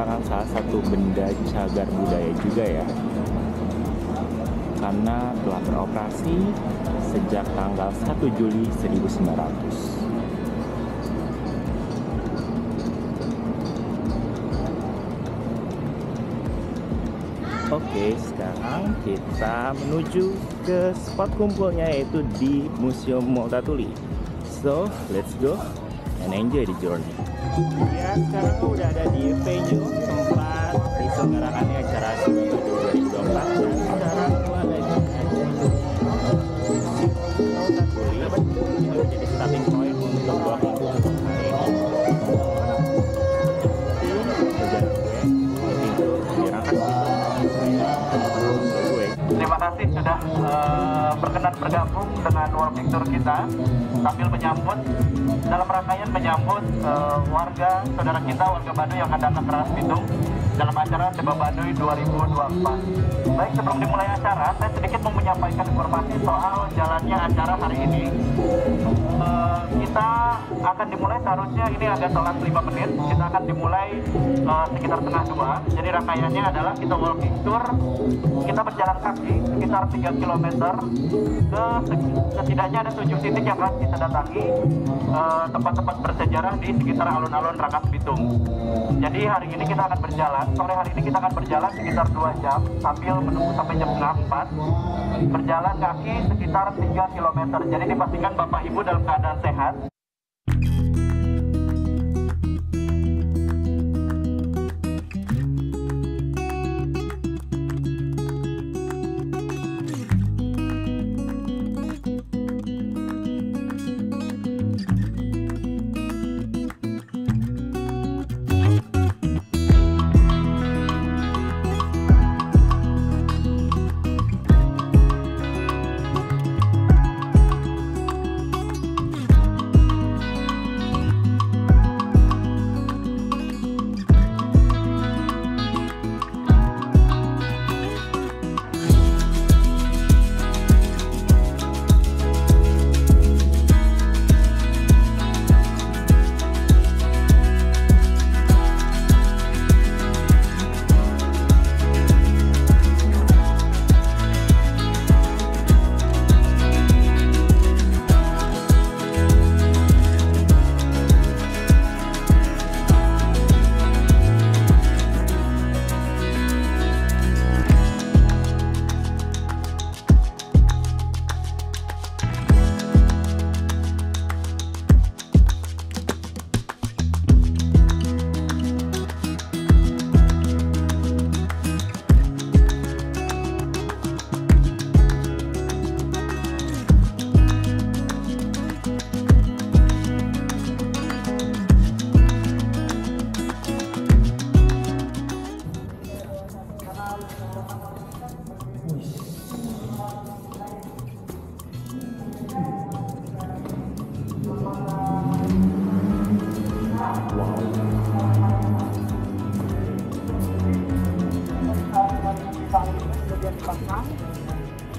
merupakan salah satu benda cagar budaya juga ya. Karena telah beroperasi sejak tanggal 1 Juli 1900. Oke, sekarang kita menuju ke spot kumpulnya yaitu di Museum Multatuli. So, let's go and enjoy the journey. Ya, sekarang udah ada di venue tempat diselenggarakannya acara Sibatu kasih sudah eh, berkenan bergabung dengan World Tour kita sambil menyambut dalam rangkaian menyambut eh, warga saudara kita warga Baduy yang akan datang ke Ras Bitung dalam acara Seba Baduy 2024. Baik sebelum dimulai acara, saya sedikit mau menyampaikan informasi soal jalannya acara hari ini. Eh, kita akan dimulai seharusnya ini ada telat 5 menit. Kita akan dimulai eh, sekitar tengah dua. Jadi rangkaiannya adalah kita walking tour, kita berjalan kaki sekitar 3 km ke setidaknya ada tujuh titik yang akan kita datangi eh, tempat-tempat bersejarah di sekitar alun-alun Rangkas Bitung. Jadi hari ini kita akan berjalan, sore hari ini kita akan berjalan sekitar 2 jam sambil menunggu sampai jam setengah 4 berjalan kaki sekitar 3 km. Jadi dipastikan Bapak Ibu dalam keadaan sehat.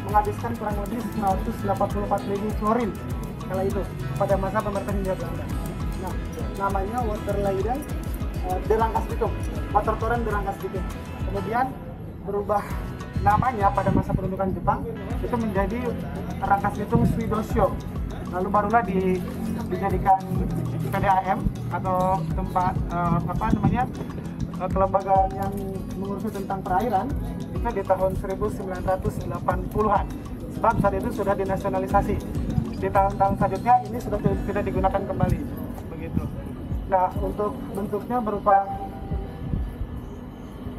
Menghabiskan kurang lebih 184 ribu klorin kala itu pada masa pemerintahan Hindia Belanda. Nah, namanya Water Leyden uh, Derangkas Bitung, Water Torrent Derangkas Bitung. Kemudian berubah namanya pada masa pendudukan Jepang itu menjadi Rangkas Bitung Swidosho. lalu barulah di, dijadikan PDAM atau tempat uh, apa namanya uh, kelembagaan yang mengurusi tentang perairan itu di tahun 1980-an sebab saat itu sudah dinasionalisasi. Di tahun-tahun selanjutnya ini sudah tidak digunakan kembali. Begitu. Nah untuk bentuknya berupa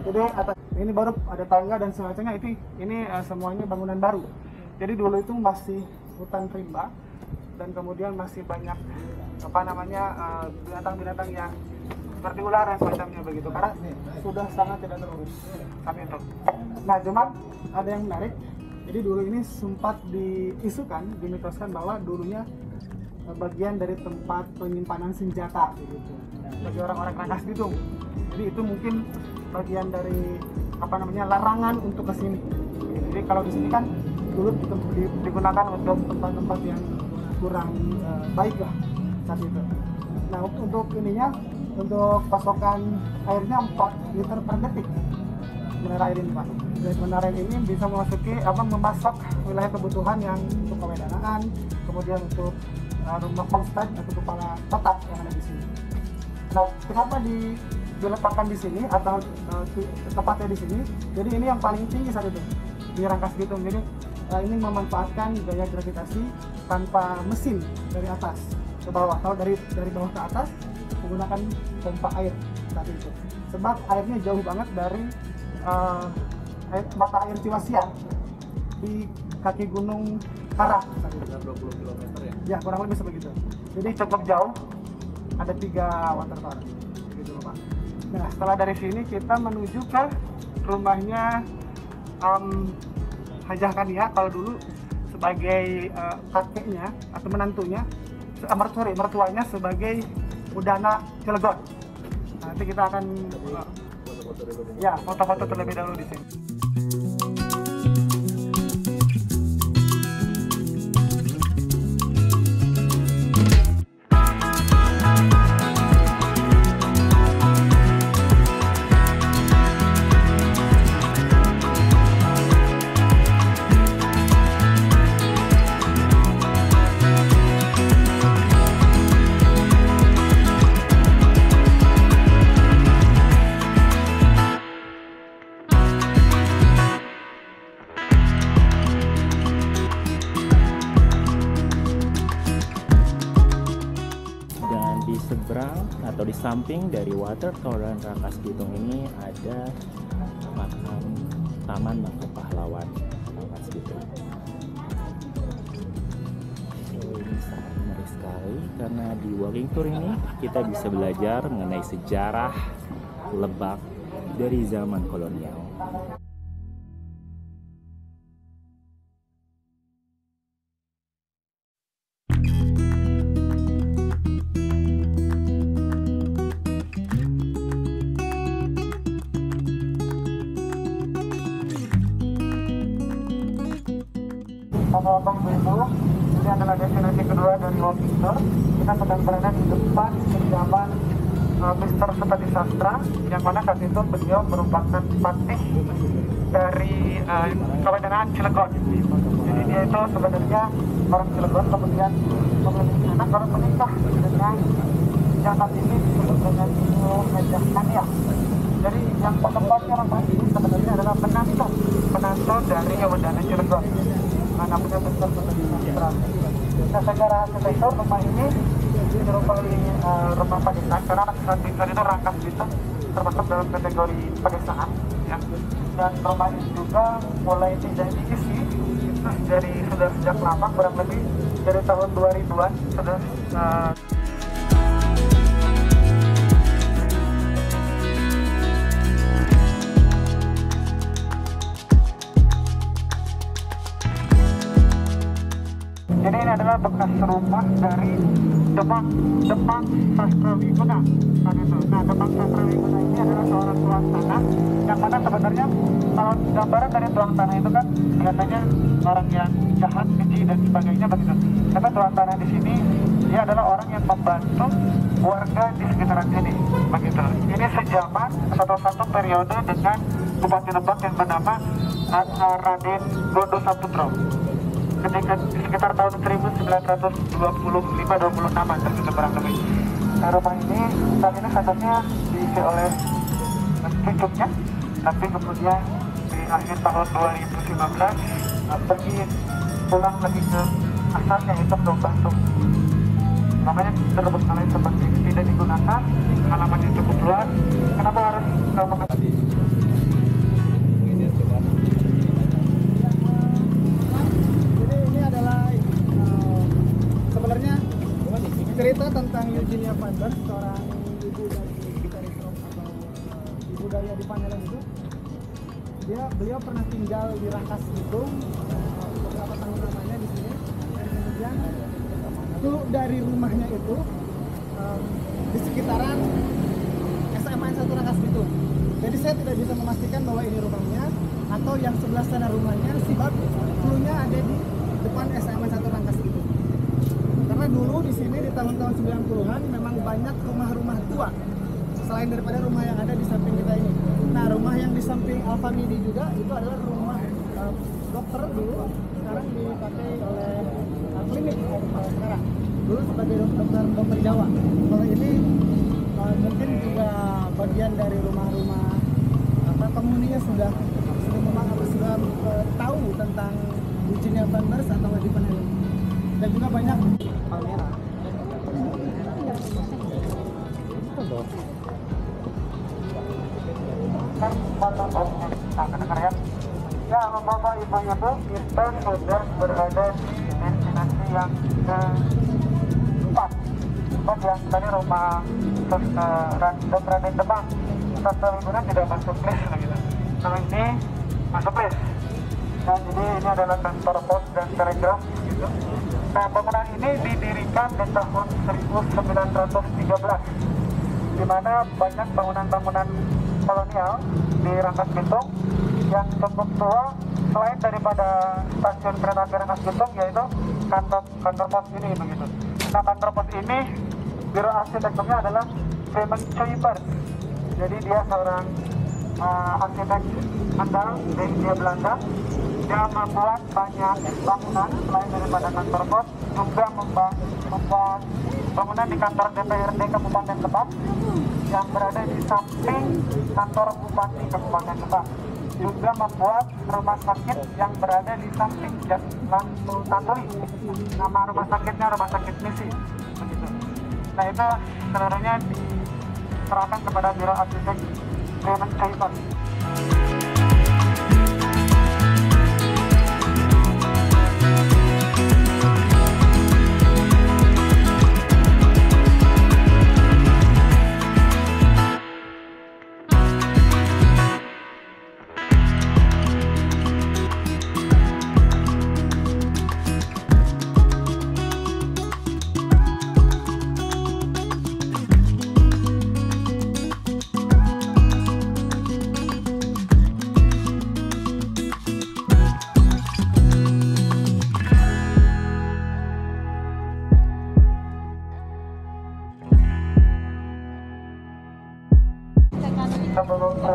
jadi atas ini baru ada tangga dan semacamnya. Itu ini uh, semuanya bangunan baru. Jadi dulu itu masih hutan rimba dan kemudian masih banyak apa namanya uh, binatang-binatang uh, yang seperti ular dan semacamnya begitu. Karena sudah sangat tidak terurus. Kami itu nah cuman ada yang menarik. Jadi dulu ini sempat diisukan dimitoskan bahwa dulunya uh, bagian dari tempat penyimpanan senjata begitu. Bagi orang-orang Rangas Bitung jadi itu mungkin bagian dari apa namanya larangan untuk ke sini. Jadi kalau di sini kan dulu digunakan untuk tempat-tempat yang kurang uh, baik lah saat itu. Nah untuk ininya untuk pasokan airnya 4 liter per detik. Menara air ini pak. Dan menara ini bisa memasuki apa memasok wilayah kebutuhan yang untuk kewedanaan kemudian untuk uh, rumah homestead atau kepala tetap yang ada di sini. Nah kenapa di diletakkan di sini atau uh, tepatnya di sini? Jadi ini yang paling tinggi saat itu di Rangkas Bitung jadi uh, ini memanfaatkan gaya gravitasi tanpa mesin dari atas ke bawah atau dari dari bawah ke atas menggunakan pompa air saat itu. Sebab airnya jauh banget dari uh, air, mata air Ciwasian di kaki gunung Karang 20 km ya? Ya kurang lebih sebegitu. Jadi cukup jauh. Ada tiga water tower. Gitu Pak. Nah, setelah dari sini kita menuju ke rumahnya um, Hajah Kania. Kalau dulu sebagai uh, kakeknya atau menantunya, uh, mertuanya sebagai Udana Cilegon. Nanti kita akan ya foto-foto terlebih dahulu di sini. Tower Rakas Bitung ini ada makam Taman Makam Pahlawan Rakas Bitung. Ini sangat menarik sekali karena di walking tour ini kita bisa belajar mengenai sejarah Lebak dari zaman kolonial. Ngomong Ibu, ini adalah destinasi kedua dari walking. Kita sedang berada di depan kediaman uh, Mr. Setadi Sastra, yang mana saat itu beliau merupakan patih dari uh, Kawedanaan Cilegon. Jadi dia itu sebenarnya orang Cilegon, kemudian memiliki anak baru menikah dengan yang saat ini disebut dengan Ibu Hajah Kania. Jadi yang tempatnya orang ini sebenarnya adalah penantu, penantu dari Kawedanaan Cilegon namanya besar Nah secara arsitektur rumah ini menyerupai uh, rumah pedesaan karena arsitektur itu rangkas itu termasuk dalam kategori pedesaan ya. Dan rumah ini juga mulai tidak diisi itu dari sudah sejak lama kurang lebih dari tahun 2000-an sudah uh, Adalah bekas rumah dari Demang Demang Sastrawiguna. Nah, itu. Nah, Demang Sastrawiguna ini adalah seorang tuan tanah yang mana sebenarnya kalau gambaran dari tuan tanah itu kan biasanya orang yang jahat, keji dan sebagainya begitu. Tapi tuan tanah di sini dia adalah orang yang membantu warga di sekitaran sini begitu. Ini sejaman satu-satu periode dengan Bupati Lebak yang bernama Raden Gondo Saputro. Ketika sekitar tahun 1925 26 tertutup kurang lebih. Nah, rumah ini saat ini statusnya diisi oleh cucuknya, tapi kemudian di akhir tahun 2015 uh, pergi pulang lagi ke asalnya itu Bandung. Makanya terbukti kalian seperti ini tidak digunakan, halamannya cukup luas. Kenapa harus uh, tinggal di Rangkas eh, beberapa tahun lamanya di sini. Kemudian itu dari rumahnya itu di sekitaran SMAN 1 Rangkas Bitung. Jadi saya tidak bisa memastikan bahwa ini rumahnya atau yang sebelah sana rumahnya sebab dulunya ada di depan SMA 1 Rangkas Bitung. Karena dulu di sini di tahun-tahun 90-an memang banyak rumah-rumah tua selain daripada rumah yang ada di samping kita ini. Nah, rumah yang di samping Alfamidi juga itu adalah rumah eh, dokter dulu, sekarang dipakai oleh eh, klinik eh, sekarang. Dulu sebagai dokter dokter Jawa. Kalau ini eh, mungkin juga bagian dari rumah-rumah apa komuninya sudah sudah memang sudah eh, tahu tentang Virginia Farmers atau di Penelu dan juga banyak palmera. Nah ya bapak ibu ibu kita sudah berada di destinasi yang keempat empat tadi rumah tidak masuk ini masuk jadi ini adalah kantor pos dan nah bangunan ini didirikan di tahun 1913 di mana banyak bangunan-bangunan kolonial di Rangkas Bitung yang cukup tua selain daripada stasiun kereta api Rangkas Bitung yaitu kantor kantor pos ini begitu. Nah kantor pos ini biro arsitekturnya adalah Clement Kuiper. Jadi dia seorang uh, arsitek andal dari India Belanda. Dia membuat banyak bangunan selain daripada kantor pos juga membuat, membuat bangunan di kantor DPRD Kabupaten Lebak yang berada di samping kantor Bupati Kabupaten Lebak. Juga membuat rumah sakit yang berada di samping Jalan Tantuli nama rumah sakitnya rumah sakit misi. Begitu. Nah itu seluruhnya diserahkan kepada Biro Arsitek Clement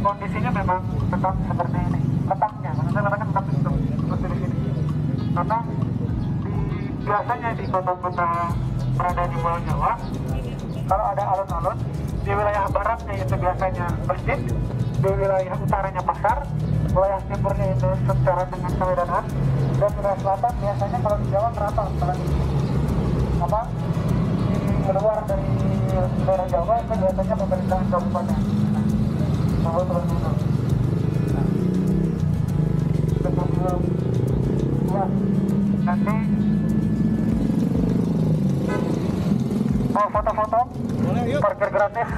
kondisinya memang tetap seperti ini letaknya maksudnya letaknya tetap di situ seperti di sini. Karena di, biasanya di kota-kota berada di Pulau Jawa kalau ada alun-alun di wilayah baratnya itu biasanya masjid di wilayah utaranya pasar wilayah timurnya itu secara dengan kewedanan dan wilayah selatan biasanya kalau di Jawa di apa di luar dari daerah Jawa itu biasanya pemerintahan kabupaten Sahur terus dulu. Sebelum ya nanti mau foto-foto? Parkir gratis